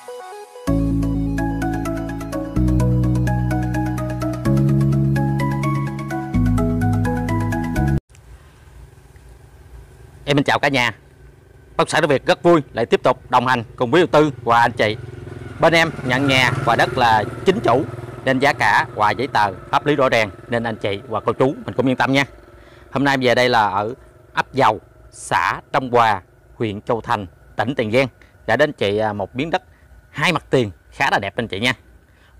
Em xin chào cả nhà. Bất sản Việt rất vui lại tiếp tục đồng hành cùng quý đầu tư và anh chị. Bên em nhận nhà và đất là chính chủ Nên giá cả và giấy tờ pháp lý rõ ràng Nên anh chị và cô chú mình cũng yên tâm nha. Hôm nay về đây là ở ấp Dầu, xã Đông Hòa, huyện Châu Thành, tỉnh Tiền Giang. Đã đến chị à, một miếng đất hai mặt tiền khá là đẹp anh chị nha.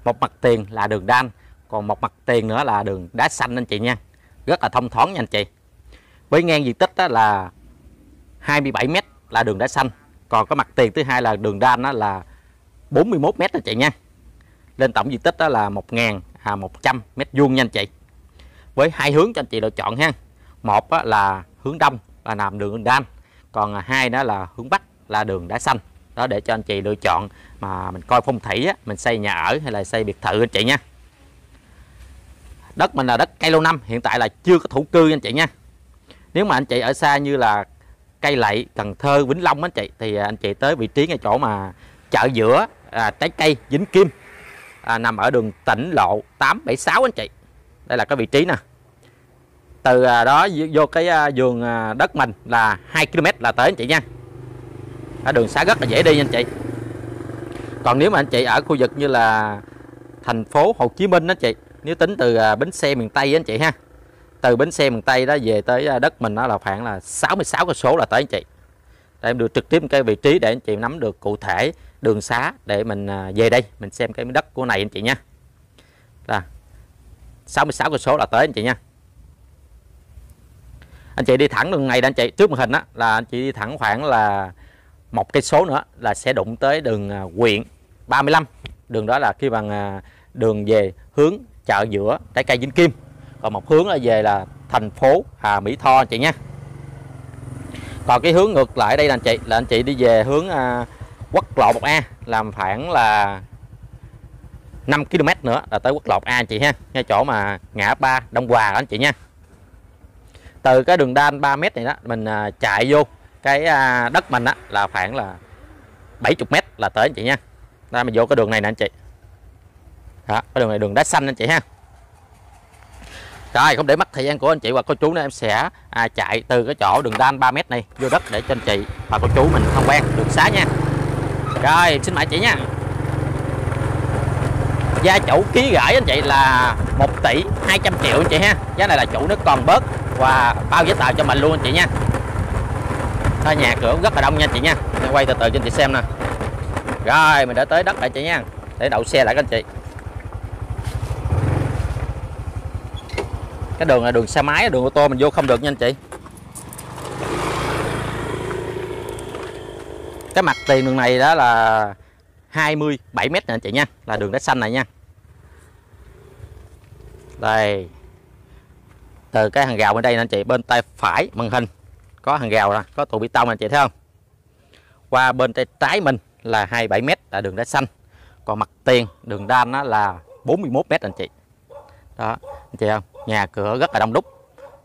Một mặt tiền là đường đan Còn một mặt tiền nữa là đường đá xanh anh chị nha. Rất là thông thoáng nha anh chị. Với ngang diện tích đó là 27 m là đường đá xanh còn cái mặt tiền thứ hai là đường đan đó là 41 m anh chị nha. Lên tổng diện tích đó là 1.100 à, mét vuông nha anh chị. Với hai hướng cho anh chị lựa chọn ha. Một là hướng đông là làm đường đan còn hai đó là hướng bắc là đường đá xanh đó để cho anh chị lựa chọn mà mình coi phong thủy á, mình xây nhà ở hay là xây biệt thự anh chị nha. Đất mình là đất cây lâu năm hiện tại là chưa có thổ cư anh chị nha. Nếu mà anh chị ở xa như là cây lậy cần thơ vĩnh long anh chị thì à, anh chị tới vị trí ngay chỗ mà chợ giữa à, trái cây Vĩnh kim à, nằm ở đường tỉnh lộ 876 anh chị. Đây là cái vị trí nè. Từ à, đó vô cái à, vườn à, đất mình là 2 km là tới anh chị nha ở đường xá rất là dễ đi nha anh chị. Còn nếu mà anh chị ở khu vực như là thành phố Hồ Chí Minh đó chị, nếu tính từ à, bến xe miền Tây anh chị ha. Từ bến xe miền Tây đó về tới à, đất mình đó là khoảng là 66 cây số là tới anh chị. Để em được trực tiếp cái vị trí để anh chị nắm được cụ thể đường xá để mình à, về đây, mình xem cái đất của này anh chị nha. Là 66 cây số là tới anh chị nha. Anh chị đi thẳng đường này anh chị, trước màn hình đó là anh chị đi thẳng khoảng là một cây số nữa là sẽ đụng tới đường à, huyện 35 đường đó là khi bằng à, đường về hướng chợ giữa trái cây Vĩnh Kim. Còn một hướng là về là thành phố Hà Mỹ Tho anh chị nha. Còn cái hướng ngược lại đây là anh chị là anh chị đi về hướng à, quốc lộ 1A làm khoảng là 5 km nữa là tới quốc lộ A anh chị ha. Ngay chỗ mà ngã ba Đông Hòa đó anh chị nha. Từ cái đường đan 3 m này đó mình à, chạy vô cái à, đất mình á là khoảng là 70 mét là tới anh chị nha. Đây mình vô cái đường này nè anh chị. Đó, cái đường này đường đá xanh anh chị ha. Rồi không để mất thời gian của anh chị và cô chú nữa em sẽ à, chạy từ cái chỗ đường đan 3 mét này vô đất để cho anh chị và cô chú mình tham quan đường xá nha. Rồi xin mời chị nha. Gia chủ ký gửi anh chị là 1 tỷ 200 triệu anh chị ha. Giá này là chủ nó còn bớt và bao giấy tờ cho mình luôn anh chị nha thôi nhà cửa rất là đông nha chị nha. Quay từ từ cho chị xem nè. Rồi, mình đã tới đất lại chị nha. Để đậu xe lại các anh chị. Cái đường là đường xe máy, đường ô tô mình vô không được nha anh chị. Cái mặt tiền đường này đó là 27 mét nè anh chị nha. Là đường đá xanh này nha. Đây. Từ cái hàng rào bên đây nè anh chị, bên tay phải màn hình có hàng rào nè có trụ bê tông anh chị thấy không? Qua bên tay trái mình là 27 mét là đường đá xanh. Còn mặt tiền đường đan nó là 41 mét anh chị. Đó, anh chị không? Nhà cửa rất là đông đúc.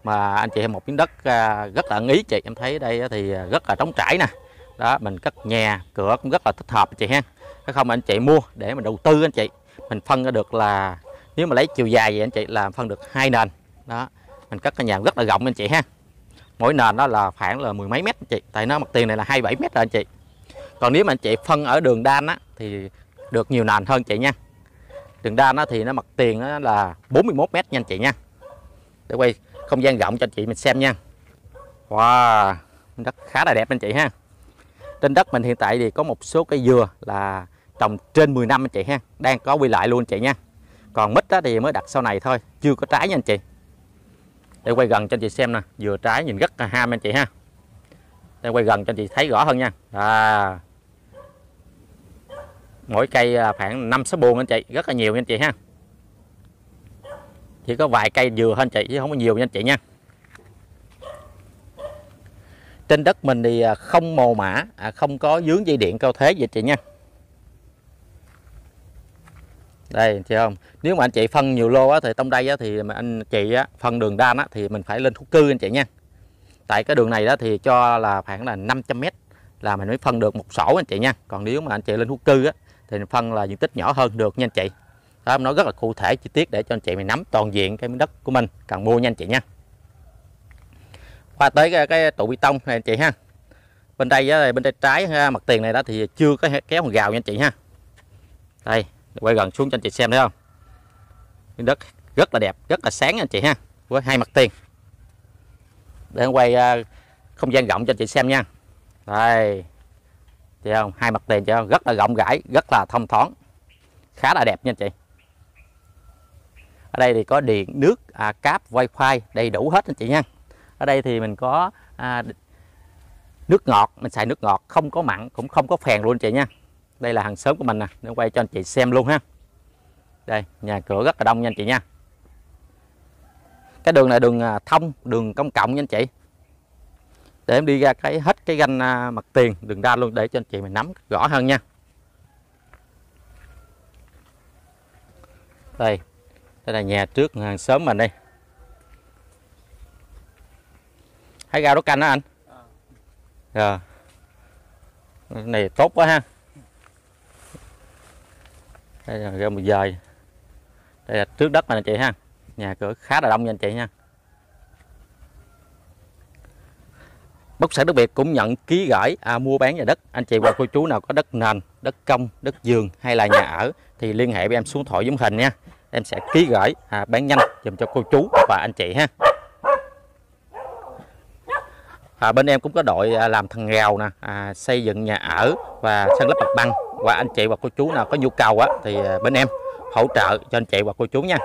Mà anh chị em một miếng đất à, rất là ưng ý chị. Em thấy đây thì à, rất là trống trải nè. Đó, mình cất nhà, cửa cũng rất là thích hợp chị ha. Cái không anh chị mua để mình đầu tư anh chị. Mình phân ra được là, nếu mà lấy chiều dài vậy anh chị làm phân được hai nền. Đó, mình cất cái nhà rất là rộng anh chị ha mỗi nền đó là khoảng là mười mấy mét anh chị. Tại nó mặt tiền này là 27 mét rồi anh chị. Còn nếu mà anh chị phân ở đường đan á, thì được nhiều nền hơn chị nha. Đường đan á thì nó mặt tiền đó là 41 mét nha anh chị nha. Để quay không gian rộng cho anh chị mình xem nha. Wow, đất khá là đẹp anh chị ha. Trên đất mình hiện tại thì có một số cây dừa là trồng trên 10 năm anh chị ha. Đang có quy lại luôn anh chị nha. Còn mít đó thì mới đặt sau này thôi, chưa có trái nha anh chị đây quay gần cho anh chị xem nè. Dừa trái nhìn rất là ham anh chị ha. Đây quay gần cho anh chị thấy rõ hơn nha. À, mỗi cây à, khoảng năm sáu buồn anh chị. Rất là nhiều nha anh chị ha. Chỉ có vài cây dừa hơn chị chứ không có nhiều nha anh chị nha. Trên đất mình thì à, không mồ mã à, không có dướng dây điện cao thế gì chị nha đây chị không nếu mà anh chị phân nhiều lô á, thì trong đây á, thì anh chị á, phân đường đan á, thì mình phải lên thú cư anh chị nha. Tại cái đường này đó thì cho là khoảng là 500 mét là mình mới phân được một sổ anh chị nha. Còn nếu mà anh chị lên thuốc cư á thì mình phân là diện tích nhỏ hơn được nha anh chị. Đó nó nói rất là cụ thể chi tiết để cho anh chị mình nắm toàn diện cái miếng đất của mình cần mua nha anh chị nha. Qua tới cái, cái trụ bê tông này anh chị ha. Bên đây á, bên tay trái mặt tiền này đó thì chưa có kéo hàng rào nha anh chị ha. Đây quay gần xuống cho anh chị xem thấy không? Miếng đất rất là đẹp rất là sáng anh chị ha. Với hai mặt tiền. Để quay à, không gian rộng cho anh chị xem nha. Đây. Chị không? Hai mặt tiền cho rất là rộng rãi rất là thông thoáng. Khá là đẹp nha anh chị. Ở đây thì có điện nước à, cáp wifi đầy đủ hết anh chị nha. Ở đây thì mình có à, nước ngọt mình xài nước ngọt không có mặn cũng không có phèn luôn anh chị nha đây là hàng xóm của mình nè. Để quay cho anh chị xem luôn ha. Đây nhà cửa rất là đông nha anh chị nha. Cái đường này đường à, thông đường công cộng nha anh chị. Để em đi ra cái hết cái ganh à, mặt tiền đường ra luôn để cho anh chị mình nắm rõ hơn nha. Đây đây là nhà trước hàng xóm mình đây. Thấy rau đốt canh đó anh? Rồi. Này tốt quá ha đây là rau một dời đây là trước đất này anh chị ha nhà cửa khá là đông nha anh chị nha Bất sản đất Việt cũng nhận ký gửi à, mua bán nhà đất. Anh chị và cô chú nào có đất nền, đất công, đất vườn hay là nhà ở thì liên hệ với em xuống thoại giống hình nha. Em sẽ ký gửi à, bán nhanh dùm cho cô chú và anh chị ha. À, bên em cũng có đội à, làm thằng rào nè, à, xây dựng nhà ở và sân lấp mặt băng Và anh chị và cô chú nào có nhu cầu á thì à, bên em hỗ trợ cho anh chị và cô chú nha.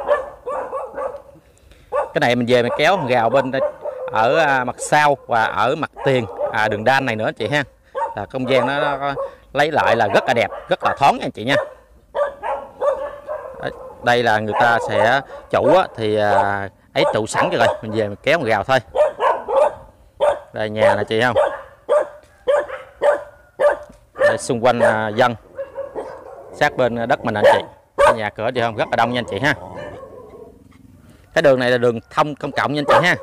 Cái này mình về mình kéo rào bên ở à, mặt sau và ở mặt tiền à, đường đan này nữa chị ha. Là không gian nó, nó lấy lại là rất là đẹp rất là thoáng nha anh chị nha. Đây là người ta sẽ chủ thì à, ấy trụ sẵn rồi mình về mình kéo một gào thôi đây nhà nè chị không? Đây, xung quanh à, dân. Sát bên à, đất mình anh chị? Đây, nhà cửa chị không? Rất là đông nha anh chị ha. Cái đường này là đường thông công cộng nha anh chị ha.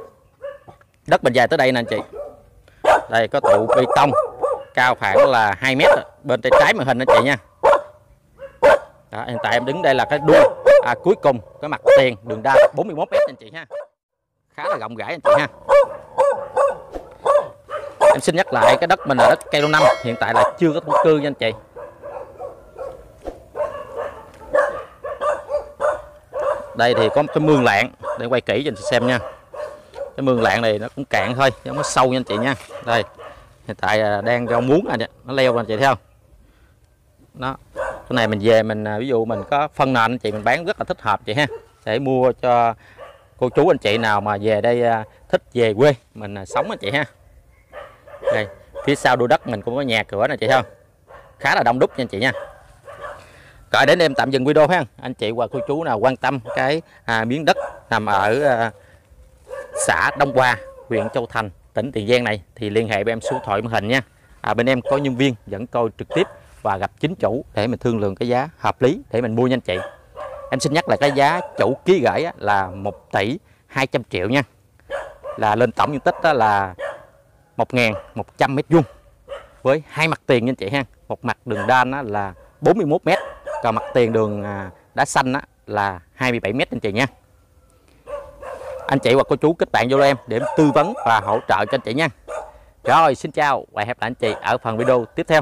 Đất mình dài tới đây nè anh chị. Đây có trụ bê tông cao khoảng là 2 mét bên tay trái màn hình anh chị nha. Đó, hiện tại em đứng đây là cái đuôi à, cuối cùng cái mặt tiền đường đa 41 mét anh chị ha. Khá là rộng rãi anh chị ha em xin nhắc lại cái đất mình là đất cây lâu năm, hiện tại là chưa có thổ cư nha anh chị. Đây thì có một cái mương lạng để quay kỹ cho anh chị xem nha. Cái mương lạng này nó cũng cạn thôi, chứ không có sâu nha anh chị nha. Đây, hiện tại à, đang rau muống anh nó leo anh chị thấy không? Nó cái này mình về mình à, ví dụ mình có phân nền anh chị, mình bán rất là thích hợp chị ha. Để mua cho cô chú anh chị nào mà về đây à, thích về quê mình sống anh chị ha đây phía sau đuôi đất mình cũng có nhà cửa này chị không khá là đông đúc nha anh chị nha rồi đến em tạm dừng video ha anh chị và cô chú nào quan tâm cái à, miếng đất nằm ở à, xã Đông Hòa, huyện Châu Thành, tỉnh Tiền Giang này thì liên hệ với em số thoại màn hình nha. À, bên em có nhân viên dẫn coi trực tiếp và gặp chính chủ để mình thương lượng cái giá hợp lý để mình mua nha anh chị. Em xin nhắc là cái giá chủ ký gửi là 1 tỷ 200 triệu nha. Là lên tổng diện tích đó là 1.100 mét vuông. Với hai mặt tiền nha anh chị ha. Một mặt đường đan là 41 mét, còn mặt tiền đường à, đá xanh là 27 mét anh chị nha. Anh chị hoặc cô chú kết bạn vô em để tư vấn và hỗ trợ cho anh chị nha. Rồi xin chào và hẹn gặp lại anh chị ở phần video tiếp theo.